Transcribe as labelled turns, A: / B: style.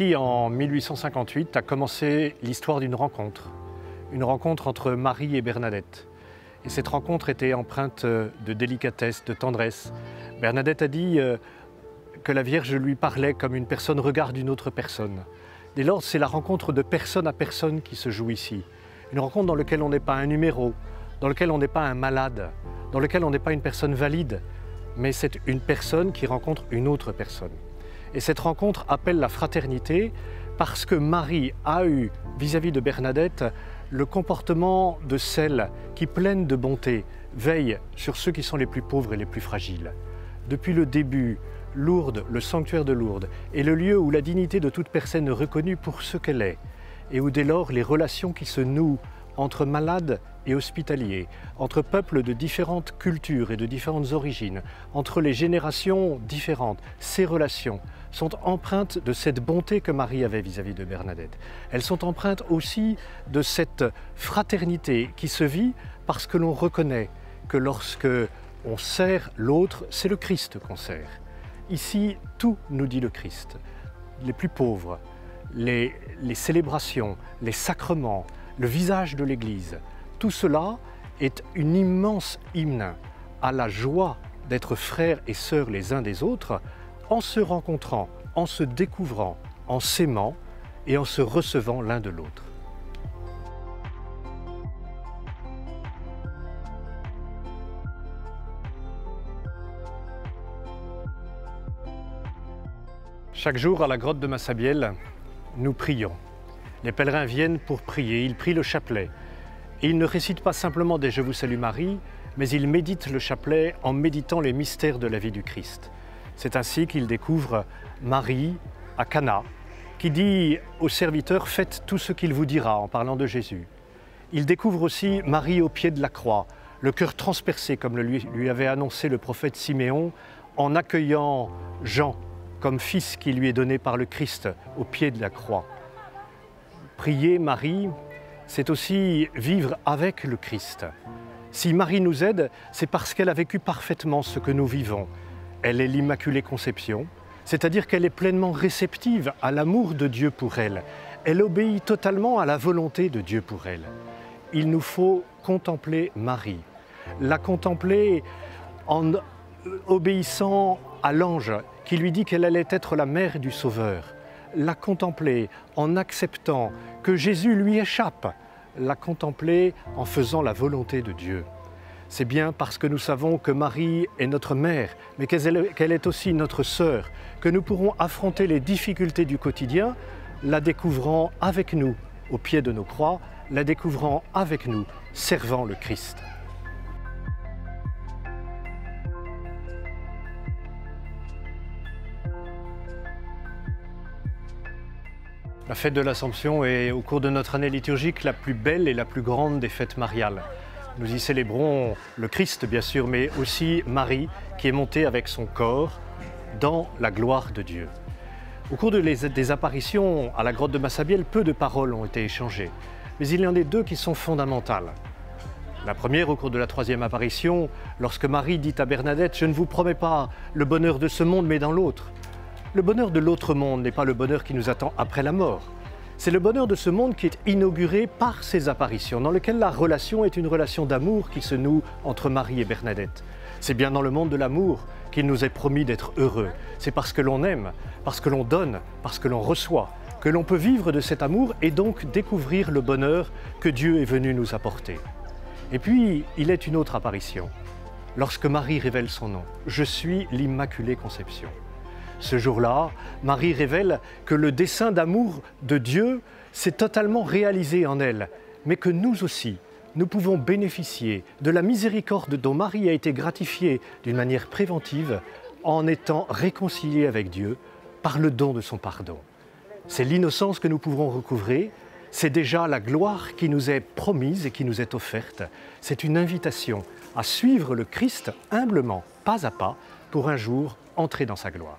A: Ici, en 1858, a commencé l'histoire d'une rencontre. Une rencontre entre Marie et Bernadette. Et cette rencontre était empreinte de délicatesse, de tendresse. Bernadette a dit euh, que la Vierge lui parlait comme une personne regarde une autre personne. Dès lors, c'est la rencontre de personne à personne qui se joue ici. Une rencontre dans laquelle on n'est pas un numéro, dans laquelle on n'est pas un malade, dans laquelle on n'est pas une personne valide, mais c'est une personne qui rencontre une autre personne. Et cette rencontre appelle la fraternité parce que Marie a eu vis-à-vis de Bernadette le comportement de celle qui, pleine de bonté, veille sur ceux qui sont les plus pauvres et les plus fragiles. Depuis le début, Lourdes, le sanctuaire de Lourdes, est le lieu où la dignité de toute personne est reconnue pour ce qu'elle est, et où dès lors les relations qui se nouent entre malades et hospitaliers, entre peuples de différentes cultures et de différentes origines, entre les générations différentes, ces relations sont empreintes de cette bonté que Marie avait vis-à-vis de Bernadette. Elles sont empreintes aussi de cette fraternité qui se vit parce que l'on reconnaît que lorsque on sert l'autre, c'est le Christ qu'on sert. Ici, tout nous dit le Christ. Les plus pauvres, les, les célébrations, les sacrements, le visage de l'Église, tout cela est une immense hymne à la joie d'être frères et sœurs les uns des autres en se rencontrant, en se découvrant, en s'aimant et en se recevant l'un de l'autre. Chaque jour à la grotte de Massabielle, nous prions. Les pèlerins viennent pour prier, ils prient le chapelet. Et ils ne récitent pas simplement des Je vous salue Marie, mais ils méditent le chapelet en méditant les mystères de la vie du Christ. C'est ainsi qu'ils découvrent Marie à Cana, qui dit aux serviteurs Faites tout ce qu'il vous dira en parlant de Jésus. Ils découvrent aussi Marie au pied de la croix, le cœur transpercé, comme le lui, lui avait annoncé le prophète Siméon, en accueillant Jean comme fils qui lui est donné par le Christ au pied de la croix. Prier Marie, c'est aussi vivre avec le Christ. Si Marie nous aide, c'est parce qu'elle a vécu parfaitement ce que nous vivons. Elle est l'Immaculée Conception, c'est-à-dire qu'elle est pleinement réceptive à l'amour de Dieu pour elle. Elle obéit totalement à la volonté de Dieu pour elle. Il nous faut contempler Marie, la contempler en obéissant à l'ange qui lui dit qu'elle allait être la mère du Sauveur la contempler en acceptant que Jésus lui échappe, la contempler en faisant la volonté de Dieu. C'est bien parce que nous savons que Marie est notre mère, mais qu'elle est aussi notre sœur, que nous pourrons affronter les difficultés du quotidien, la découvrant avec nous au pied de nos croix, la découvrant avec nous, servant le Christ. La fête de l'Assomption est, au cours de notre année liturgique, la plus belle et la plus grande des fêtes mariales. Nous y célébrons le Christ, bien sûr, mais aussi Marie, qui est montée avec son corps dans la gloire de Dieu. Au cours des apparitions à la grotte de Massabielle, peu de paroles ont été échangées, mais il y en a deux qui sont fondamentales. La première, au cours de la troisième apparition, lorsque Marie dit à Bernadette Je ne vous promets pas le bonheur de ce monde, mais dans l'autre. Le bonheur de l'autre monde n'est pas le bonheur qui nous attend après la mort. C'est le bonheur de ce monde qui est inauguré par ces apparitions, dans lequel la relation est une relation d'amour qui se noue entre Marie et Bernadette. C'est bien dans le monde de l'amour qu'il nous est promis d'être heureux. C'est parce que l'on aime, parce que l'on donne, parce que l'on reçoit, que l'on peut vivre de cet amour et donc découvrir le bonheur que Dieu est venu nous apporter. Et puis, il est une autre apparition, lorsque Marie révèle son nom. Je suis l'Immaculée Conception. Ce jour-là, Marie révèle que le dessein d'amour de Dieu s'est totalement réalisé en elle, mais que nous aussi, nous pouvons bénéficier de la miséricorde dont Marie a été gratifiée d'une manière préventive en étant réconciliée avec Dieu par le don de son pardon. C'est l'innocence que nous pouvons recouvrer, c'est déjà la gloire qui nous est promise et qui nous est offerte. C'est une invitation à suivre le Christ humblement, pas à pas, pour un jour entrer dans sa gloire.